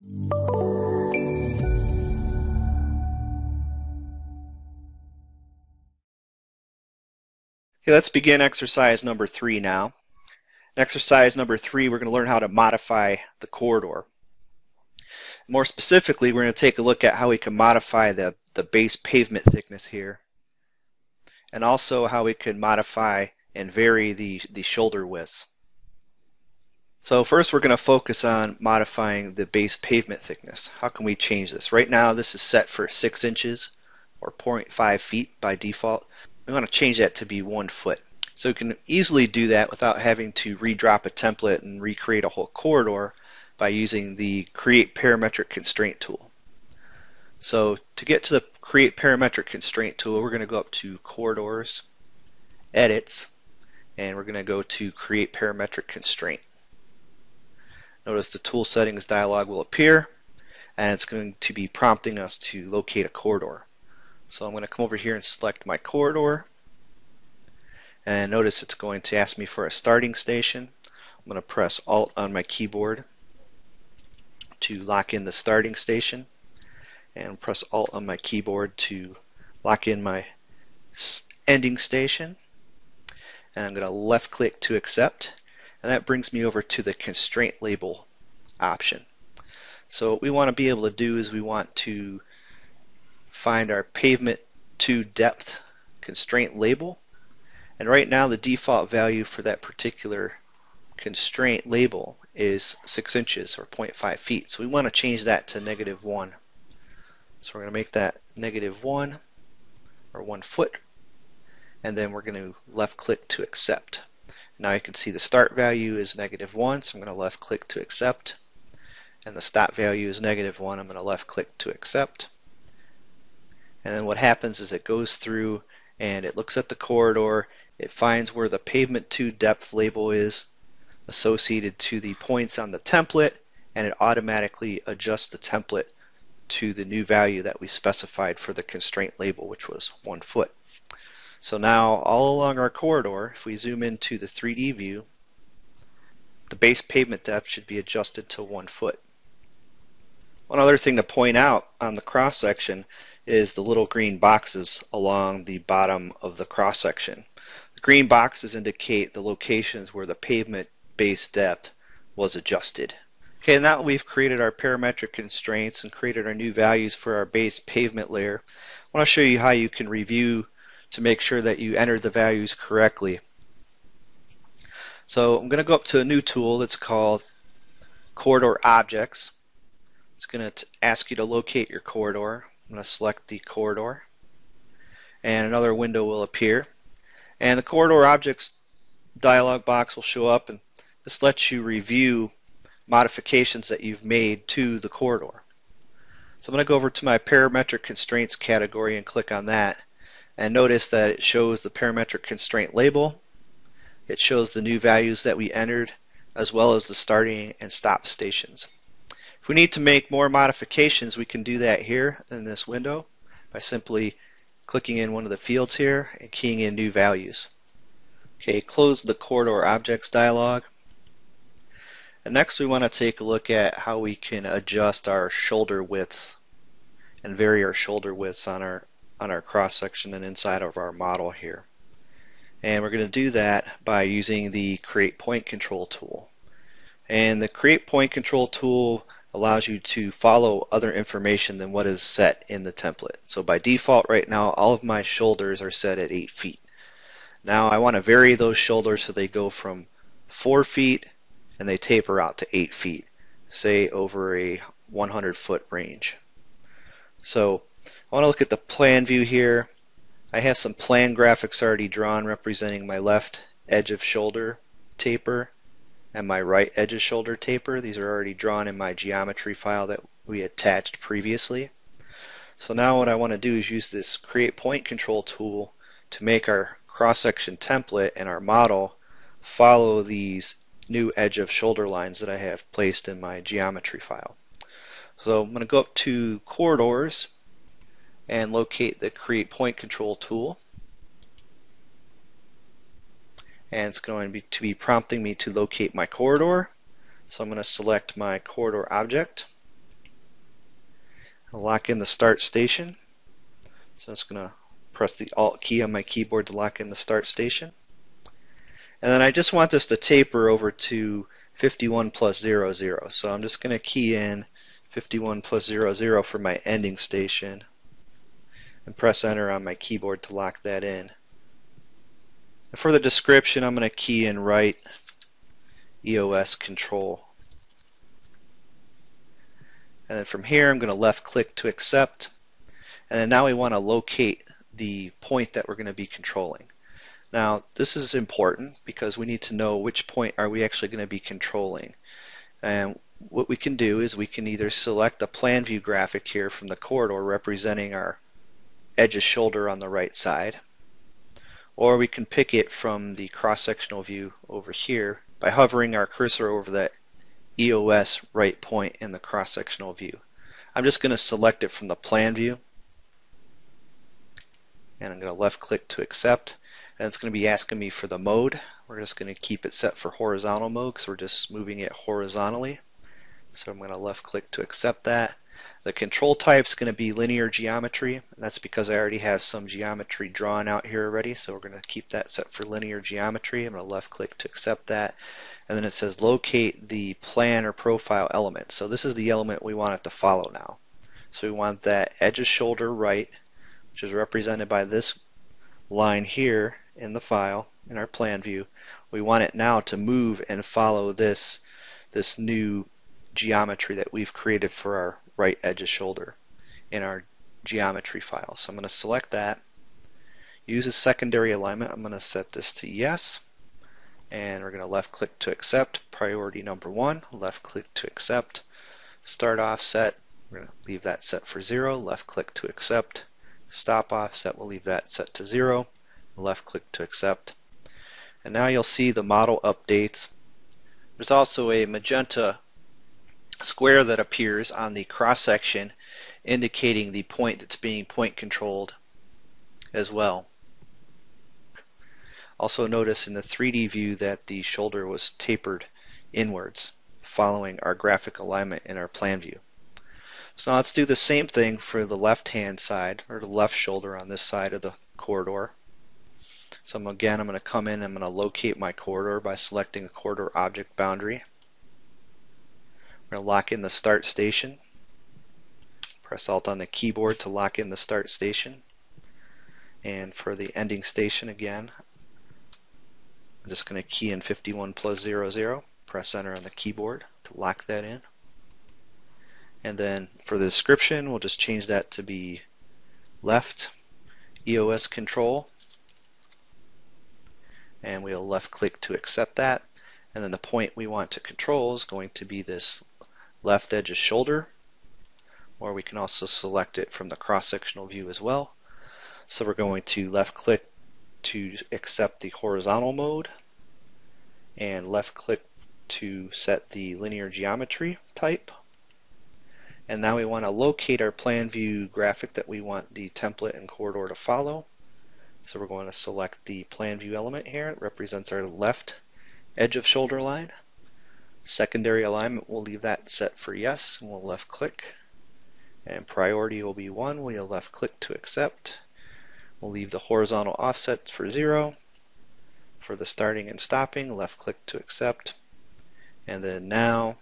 Okay, let's begin exercise number three now. In exercise number three, we're going to learn how to modify the corridor. More specifically, we're going to take a look at how we can modify the, the base pavement thickness here, and also how we can modify and vary the, the shoulder widths. So first we're going to focus on modifying the base pavement thickness. How can we change this? Right now this is set for 6 inches or 0.5 feet by default. We want to change that to be 1 foot. So we can easily do that without having to redrop a template and recreate a whole corridor by using the Create Parametric Constraint tool. So to get to the Create Parametric Constraint tool, we're going to go up to Corridors, Edits, and we're going to go to Create Parametric Constraint. Notice the tool settings dialog will appear and it's going to be prompting us to locate a corridor. So I'm going to come over here and select my corridor and notice it's going to ask me for a starting station. I'm going to press Alt on my keyboard to lock in the starting station and press Alt on my keyboard to lock in my ending station and I'm going to left click to accept and that brings me over to the constraint label option. So what we want to be able to do is we want to find our pavement to depth constraint label. And right now the default value for that particular constraint label is 6 inches or 0.5 feet. So we want to change that to negative 1. So we're going to make that negative 1 or 1 foot and then we're going to left click to accept. Now you can see the start value is negative 1, so I'm going to left click to accept. And the stop value is negative 1, I'm going to left click to accept. And then what happens is it goes through and it looks at the corridor, it finds where the pavement to depth label is associated to the points on the template, and it automatically adjusts the template to the new value that we specified for the constraint label, which was one foot. So now all along our corridor, if we zoom into the 3D view, the base pavement depth should be adjusted to one foot. One other thing to point out on the cross section is the little green boxes along the bottom of the cross section. The green boxes indicate the locations where the pavement base depth was adjusted. Okay, now that we've created our parametric constraints and created our new values for our base pavement layer, I want to show you how you can review to make sure that you enter the values correctly. So I'm going to go up to a new tool that's called Corridor Objects. It's going to ask you to locate your corridor. I'm going to select the corridor and another window will appear. And the Corridor Objects dialog box will show up and this lets you review modifications that you've made to the corridor. So I'm going to go over to my parametric constraints category and click on that. And notice that it shows the parametric constraint label. It shows the new values that we entered as well as the starting and stop stations. If we need to make more modifications, we can do that here in this window by simply clicking in one of the fields here and keying in new values. Okay, close the corridor objects dialog. And next we want to take a look at how we can adjust our shoulder width and vary our shoulder widths on our on our cross section and inside of our model here. And we're going to do that by using the Create Point Control tool. And the Create Point Control tool allows you to follow other information than what is set in the template. So by default right now all of my shoulders are set at 8 feet. Now I want to vary those shoulders so they go from 4 feet and they taper out to 8 feet, say over a 100 foot range. So I want to look at the plan view here. I have some plan graphics already drawn representing my left edge of shoulder taper and my right edge of shoulder taper. These are already drawn in my geometry file that we attached previously. So now what I want to do is use this create point control tool to make our cross-section template and our model follow these new edge of shoulder lines that I have placed in my geometry file. So I'm going to go up to corridors and locate the create point control tool. And it's going to be, to be prompting me to locate my corridor. So I'm going to select my corridor object. I'll lock in the start station. So I'm just going to press the Alt key on my keyboard to lock in the start station. And then I just want this to taper over to 51 plus 00. So I'm just going to key in 51 plus 00 for my ending station and press enter on my keyboard to lock that in. And for the description, I'm going to key in right EOS control. And then from here, I'm going to left click to accept. And then now we want to locate the point that we're going to be controlling. Now, this is important because we need to know which point are we actually going to be controlling. And what we can do is we can either select a plan view graphic here from the corridor representing our edge of shoulder on the right side, or we can pick it from the cross-sectional view over here by hovering our cursor over that EOS right point in the cross-sectional view. I'm just going to select it from the plan view and I'm going to left click to accept and it's going to be asking me for the mode. We're just going to keep it set for horizontal mode because we're just moving it horizontally. So I'm going to left click to accept that. The control type is going to be linear geometry. That's because I already have some geometry drawn out here already. So we're going to keep that set for linear geometry. I'm going to left click to accept that. And then it says locate the plan or profile element. So this is the element we want it to follow now. So we want that edge of shoulder right, which is represented by this line here in the file in our plan view. We want it now to move and follow this this new geometry that we've created for our right edge of shoulder in our geometry file. So I'm going to select that. Use a secondary alignment. I'm going to set this to yes. And we're going to left click to accept. Priority number one. Left click to accept. Start offset. We're going to leave that set for zero. Left click to accept. Stop offset. We'll leave that set to zero. Left click to accept. And now you'll see the model updates. There's also a magenta square that appears on the cross section indicating the point that's being point controlled as well. Also notice in the 3D view that the shoulder was tapered inwards following our graphic alignment in our plan view. So now let's do the same thing for the left hand side or the left shoulder on this side of the corridor. So again I'm going to come in and I'm going to locate my corridor by selecting a corridor object boundary. We're going to lock in the start station. Press Alt on the keyboard to lock in the start station. And for the ending station again, I'm just going to key in 51 plus 00. Press enter on the keyboard to lock that in. And then for the description, we'll just change that to be left EOS control. And we'll left click to accept that. And then the point we want to control is going to be this left edge of shoulder, or we can also select it from the cross-sectional view as well. So we're going to left click to accept the horizontal mode and left click to set the linear geometry type. And now we want to locate our plan view graphic that we want the template and corridor to follow. So we're going to select the plan view element here. It represents our left edge of shoulder line. Secondary alignment, we'll leave that set for yes, and we'll left click. And priority will be 1, we'll left click to accept. We'll leave the horizontal offset for 0. For the starting and stopping, left click to accept. And then now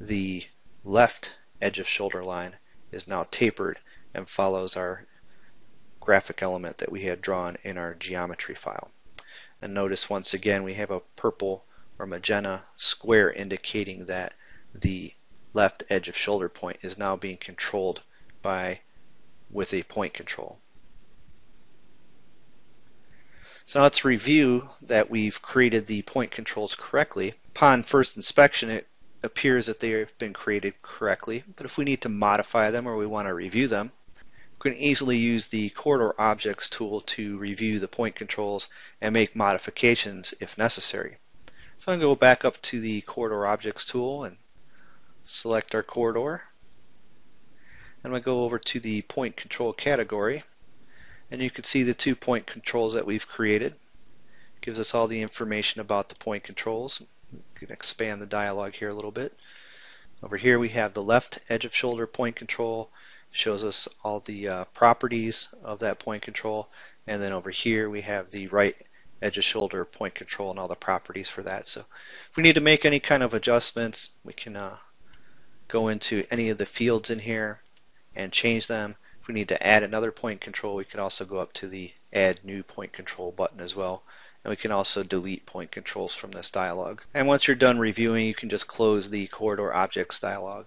the left edge of shoulder line is now tapered and follows our graphic element that we had drawn in our geometry file. And notice once again we have a purple or magenta square indicating that the left edge of shoulder point is now being controlled by with a point control. So let's review that we've created the point controls correctly. Upon first inspection it appears that they have been created correctly, but if we need to modify them or we want to review them, we can easily use the corridor objects tool to review the point controls and make modifications if necessary. So I'm going to go back up to the corridor objects tool and select our corridor. I'm going to go over to the point control category and you can see the two point controls that we've created. It gives us all the information about the point controls. We can expand the dialog here a little bit. Over here we have the left edge of shoulder point control shows us all the uh, properties of that point control. And then over here we have the right edge of shoulder point control and all the properties for that. So if we need to make any kind of adjustments, we can uh, go into any of the fields in here and change them. If we need to add another point control, we can also go up to the add new point control button as well. And we can also delete point controls from this dialog. And once you're done reviewing, you can just close the corridor objects dialog.